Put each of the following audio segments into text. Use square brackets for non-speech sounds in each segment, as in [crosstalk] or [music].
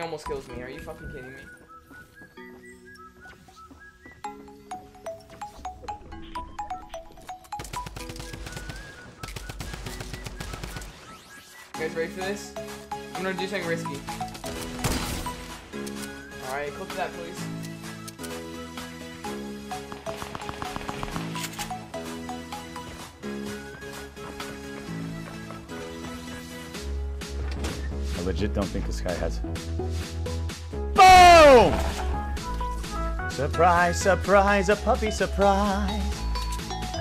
almost kills me. Are you fucking kidding me? You guys ready for this? I'm gonna do something risky. Alright, clip that please. Legit don't think this guy has. Boom! Surprise, surprise, a puppy surprise.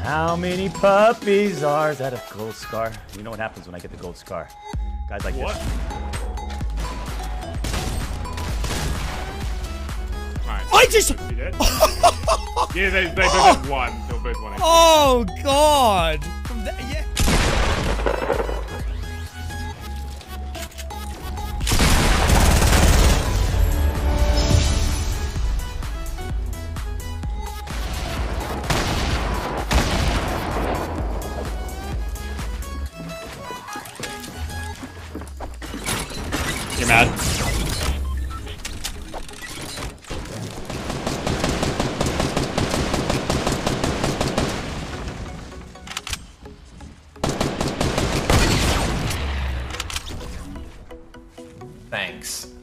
How many puppies are Is that a gold scar? You know what happens when I get the gold scar. Guys like What? this. Nice. I just. You dead? [laughs] yeah, they, they both one. They were both one. Oh God! bad. Thanks.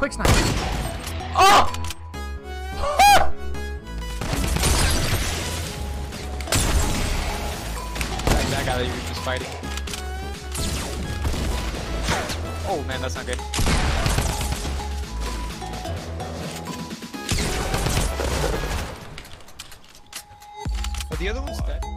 Quick snipe. Oh! That, guy that you were just fighting. Oh man, that's not good. But the other one's dead.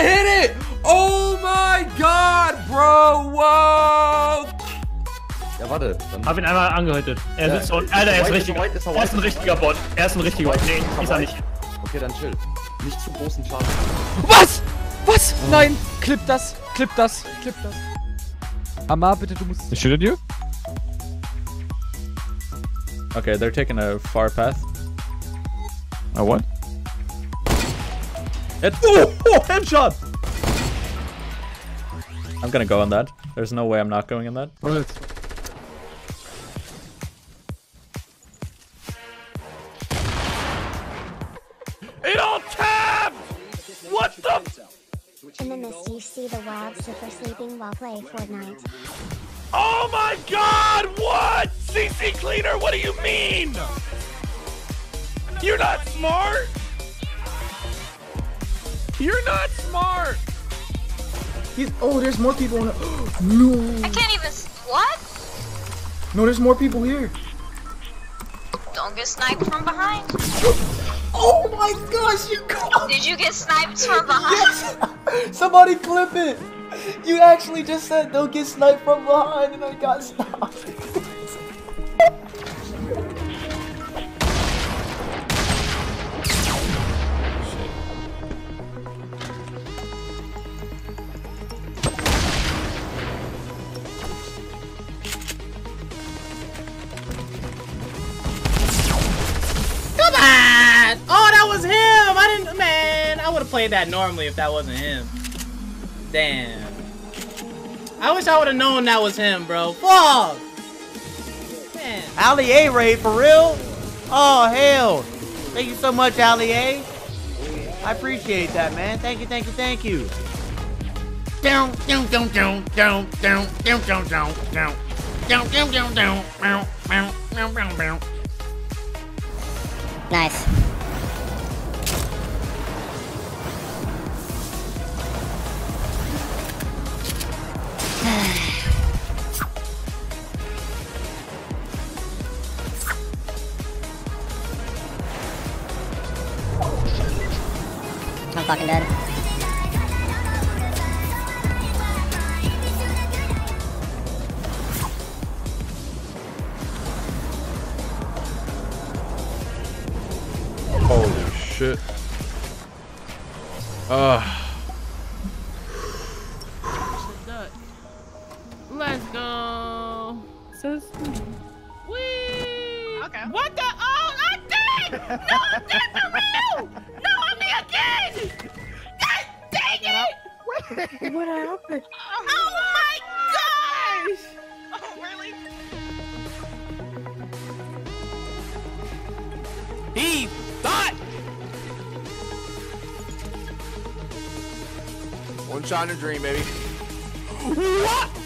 I hit it! Oh my god, bro! Whoa! Ja, warte. Dann Hab ihn einmal angehittet. Er Ja, sitzt so. ist Alter, er ist ein white, ist ist Er ist ein richtiger Bot. Er ist ein richtiger Bot. Nee, ist er nicht. Okay, dann chill. Nicht zu großen Schaden. Was? Was? Nein! Clip das! Clip das! Clip das! Amar, bitte, du musst. Shouldn't you? Okay, they're taking a far path. A what? It oh, oh, headshot! I'm gonna go on that. There's no way I'm not going in that. It all tabbed! What the? In the mist, you see the wild super sleeping while play Fortnite. Oh my god! What? CC cleaner, what do you mean? You're not smart? You're not smart! He's. Oh, there's more people. In the, [gasps] no. I can't even. What? No, there's more people here. Don't get sniped from behind. [gasps] Oh my gosh, you got. [laughs] Did you get sniped from behind? [laughs] Somebody clip it! You actually just said don't get sniped from behind and I got [laughs] sniped. Played that normally if that wasn't him. Damn. I wish I would have known that was him, bro. Fuck! Man. Ali A raid for real? Oh hell! Thank you so much, Ali A. I appreciate that, man. Thank you, thank you, thank you. Down, down, down, down, down, down, down, down, down, down, down, down, down, down, bow, bow, bow, bow, bow. Nice. Fucking dead. Holy shit. Ugh. Let's go. So sweet. Wee. Okay. What the? Oh, I'm dead! No, I'm dead What happened? Oh my gosh! Oh, really? He thought. One shot in a dream, baby. What?